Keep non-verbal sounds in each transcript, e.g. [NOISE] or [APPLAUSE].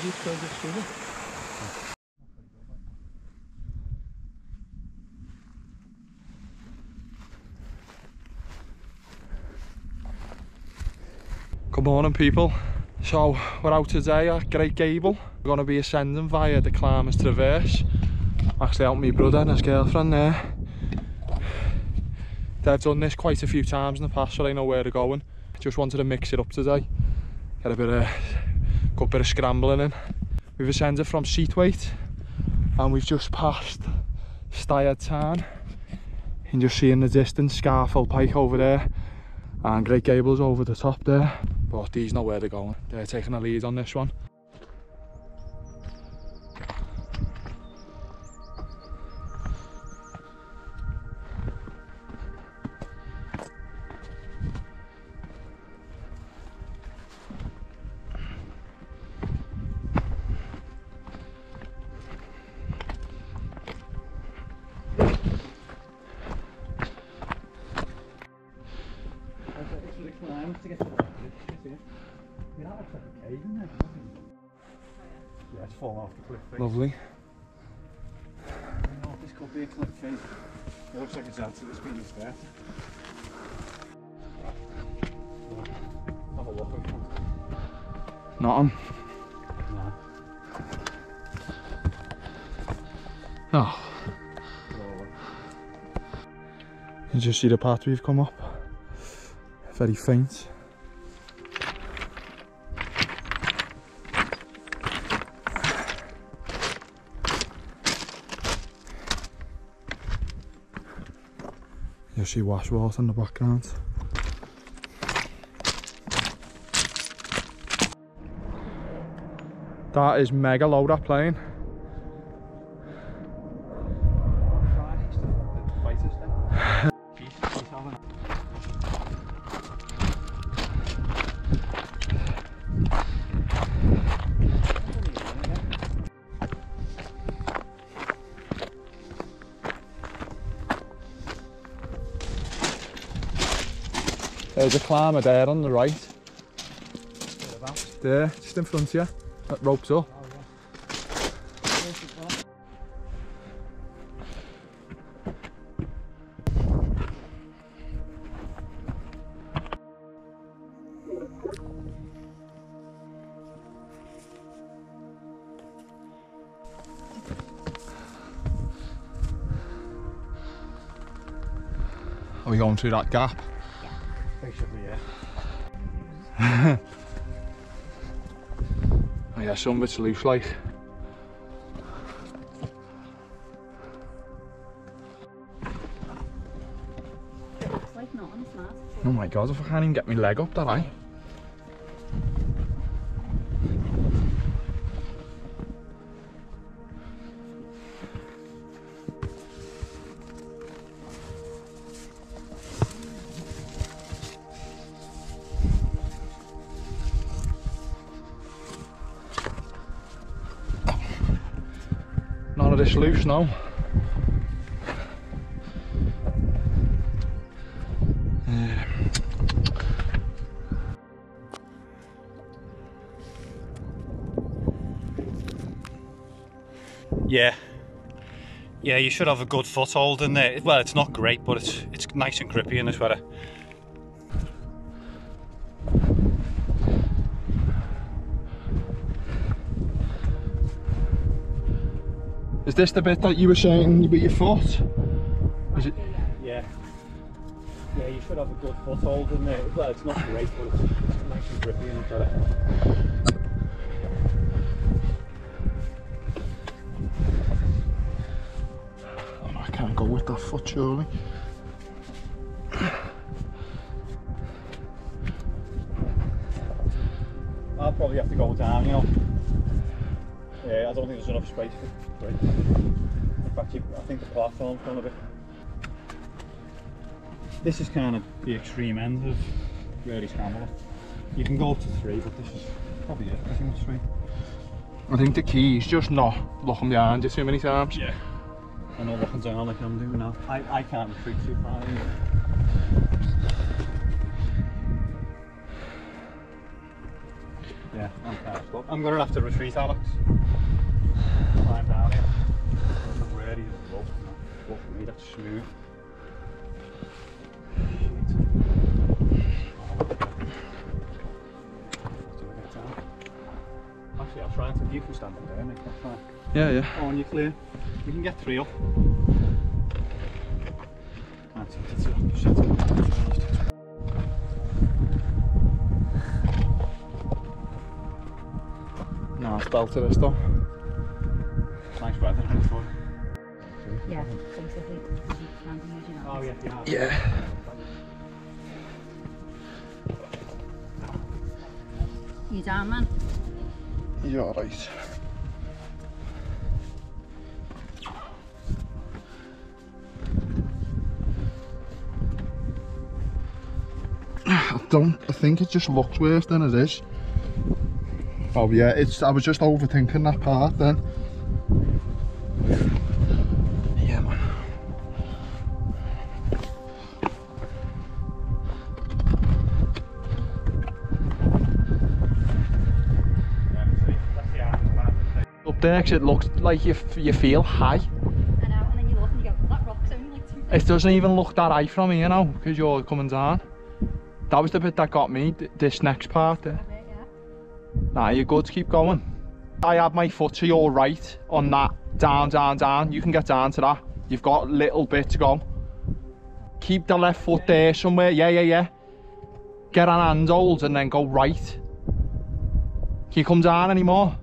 doing it? Good morning people. So we're out today at Great Gable. We're going to be ascending via the Climbers Traverse. Actually out with my brother and his girlfriend there. They've done this quite a few times in the past so they know where they're going. Just wanted to mix it up today. Get a bit of, got a bit of scrambling in. We've ascended from Seatwaite and we've just passed Stiad Tarn. You can just see in the distance Scarfell Pike over there and Great Gables over the top there. But these know where they're going. They're taking a lead on this one. Yeah, it's fallen off the cliff face. Lovely. Oh, this could be a cliff face. It looks like it's answered, it's been there. Have a look. we can- Nothing. No. Oh. You just see the path we've come up. Very faint. You see Wast Water in the background. That is mega low that plane. There's a climber there on the right. There, just in front of you. That rope's up. Are we going through that gap? Yeah, some loose like. It's like nothing, it's. Oh my god, if I can't even get my leg up that high. Loose now. Yeah. Yeah, you should have a good foothold in there. Well, it's not great, but it's it's nice and grippy in this weather. Is this the bit that you were saying with your foot? Is it? Yeah. Yeah, you should have a good foothold in there. Well, it's not great, but it's, it's nice and grippy in this weather. Oh, I can't go with that foot surely. I'll probably have to go down, you know. Yeah, I don't think there's enough space for it. In fact, I think the platform's gone a bit. This is kind of the extreme end of really scrambling. You can go up to three, but this is probably it. I think it's three. I think the key is just not looking behind you too many times. Yeah. I know looking down like I'm doing now. I, I can't retreat too far. either. Yeah, I'm kind of I'm gonna have to retreat, Alex. Climb down here. That's really rough, you know. But for me, that's smooth. Shit. Oh, look at that. Do I get down? Actually, I'll try and you can stand up there, Nick. That's fine. Yeah, yeah. Oh, and you're clear. You can get three up. That's it. That's it. Shit. No, it's belted this though. Yeah, basically. Standing as you. Oh, yeah, yeah. Yeah. You down, man? You're alright. I don't, I think it just looks worse than it is. Oh yeah, it's, I was just overthinking that part then. Up there 'cause it looks like you, you feel high. I know, and then you look and you go, well, that rock's only like two It doesn't even look that high from here now because you're coming down. That was the bit that got me, th- this next part eh? there. feet, yeah. Nah, you're good, keep going. I have my foot to your right on that, down, down, down. You can get down to that. You've got a little bit to go. Keep the left foot there somewhere, yeah, yeah, yeah. Get on handholds and then go right. Can you come down anymore?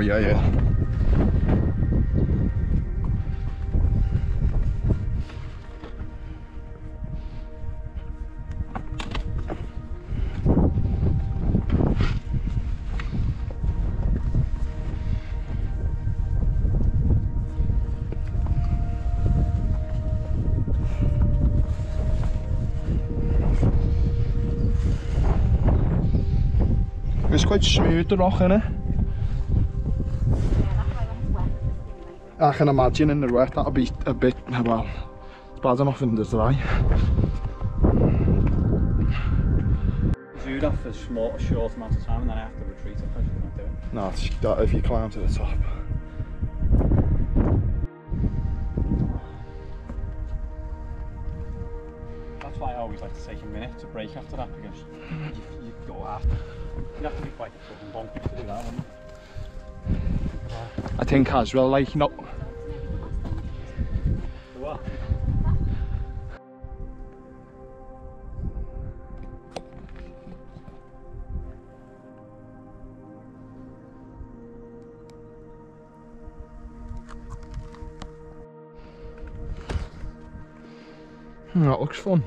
Oh yeah, yeah. It's quite smooth the rock, innit? Yeah, I can imagine in the wet that'll be a bit, well, it's bad enough in the dry. Do that for a short amount of time and then I have to retreat if I should not do it. No, it's, that if you climb to the top. That's why I always like to take a minute to break after that because you, you go after. You have to be quite a fucking donkey to do that, wouldn't you? I think as well, like, you know, hmm, that looks fun.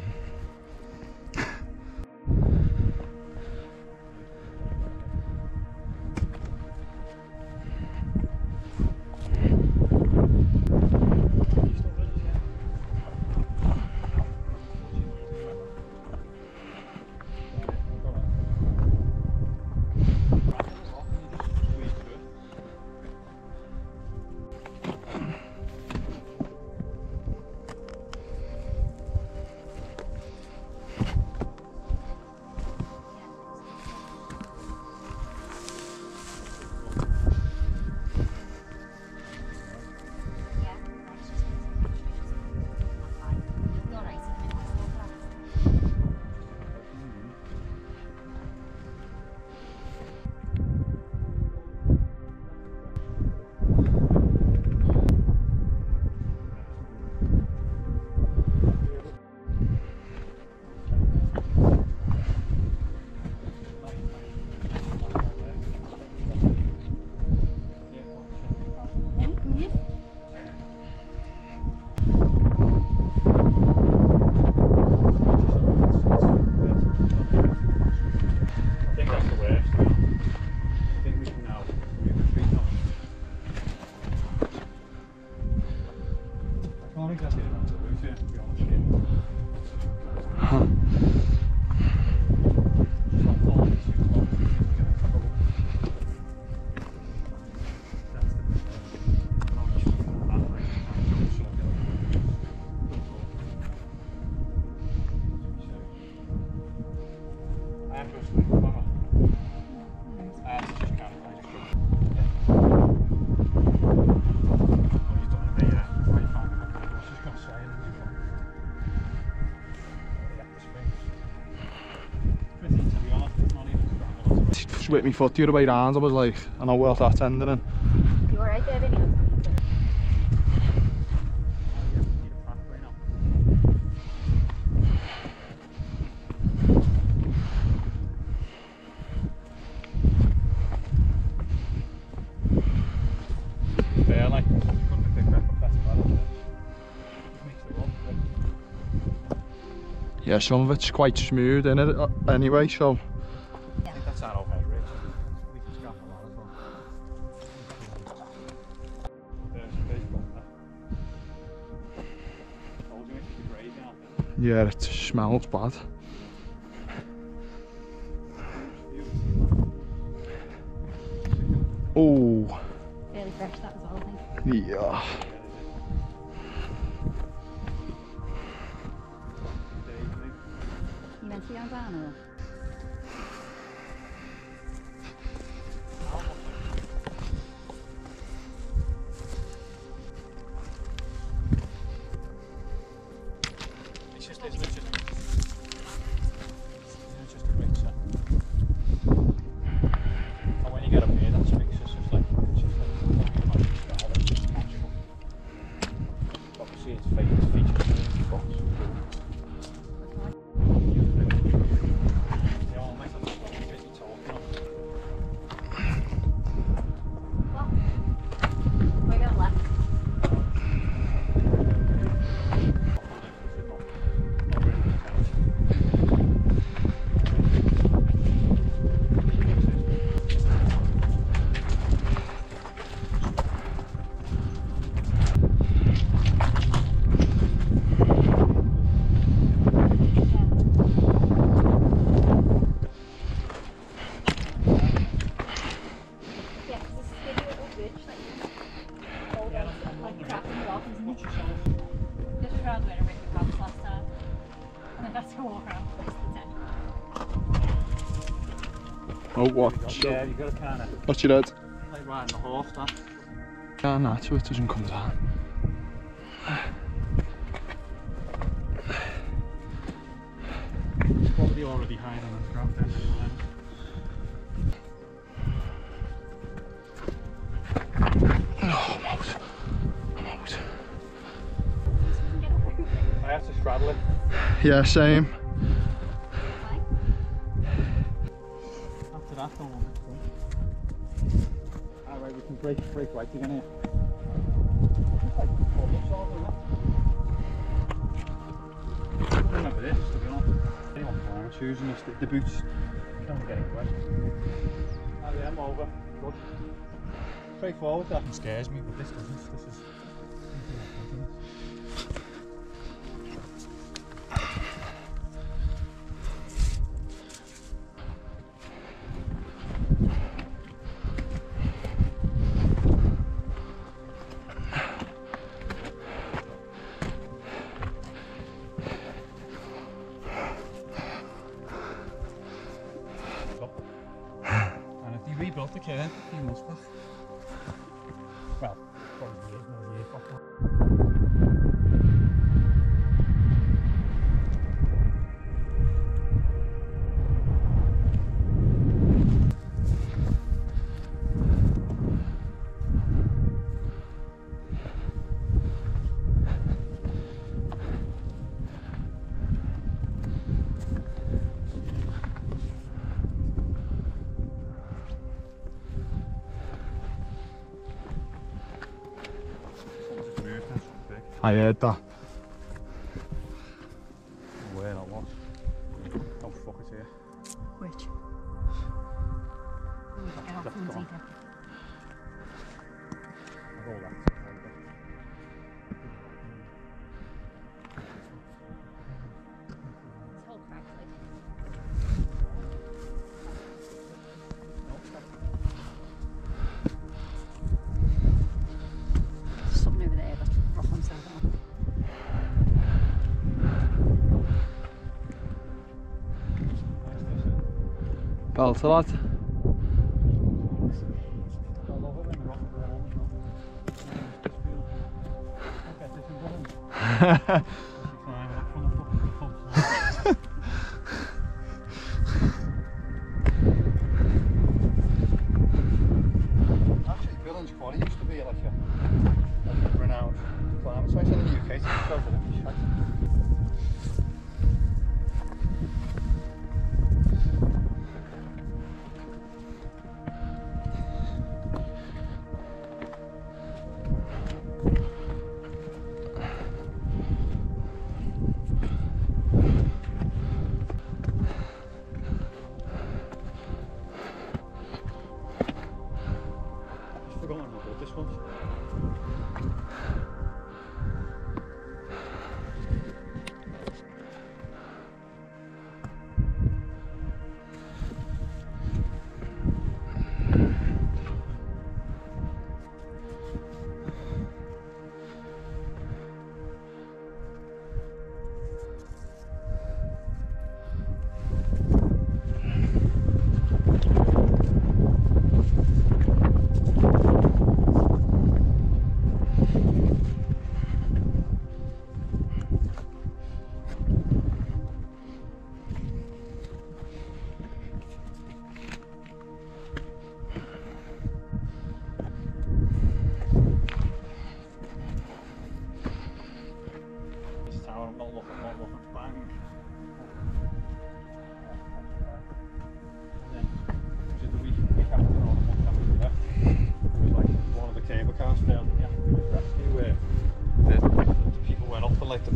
just whipped my foot the other way round. I was like, I know where that's ending in. You alright? Yeah, some of it's quite smooth in it uh, anyway, so Yeah, it smells bad. числе, числе. watch. Yeah, you got to kind of. Your head? Like that. Yeah, nah, it doesn't come down. Probably already on Oh, I'm out. I'm out. I have to straddle it. Yeah, same. right in here. I remember this, to be honest. Anyone can shoes and this, the, boots. Don't get it wet. Oh yeah, I'm over. Good. Straightforward that. Scares me, but this doesn't. This is Okay. 哎呀，打！kalsalar. Ik wil een squad proberen dat je burn-out. Zij zijn in de UK,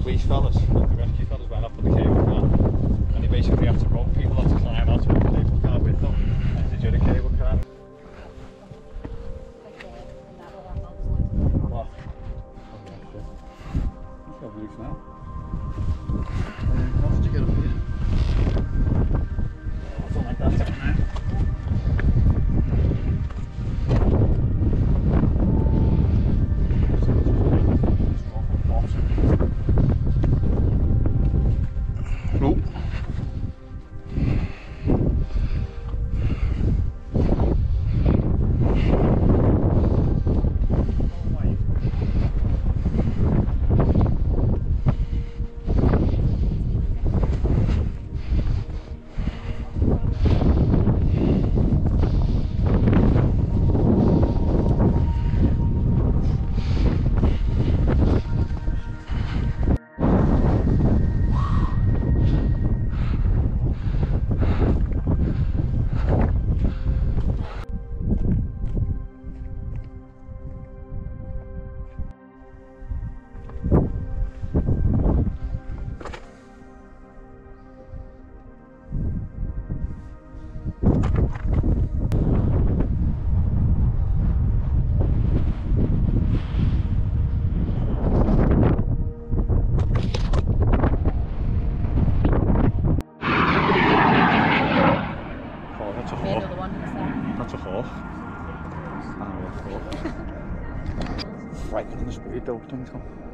país falas. That's a whore. One, That's a whore. I [LAUGHS] right, I'm going don't you?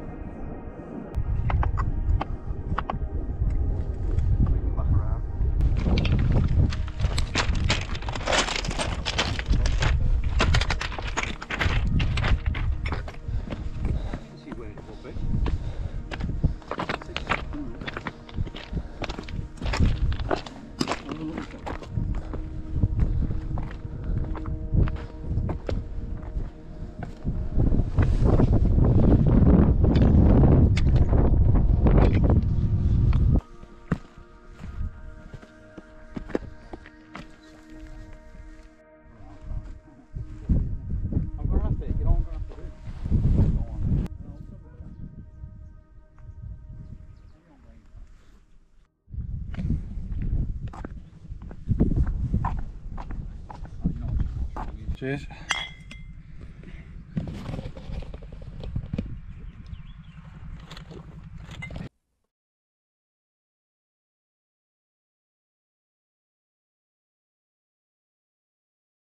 arkadaşlar.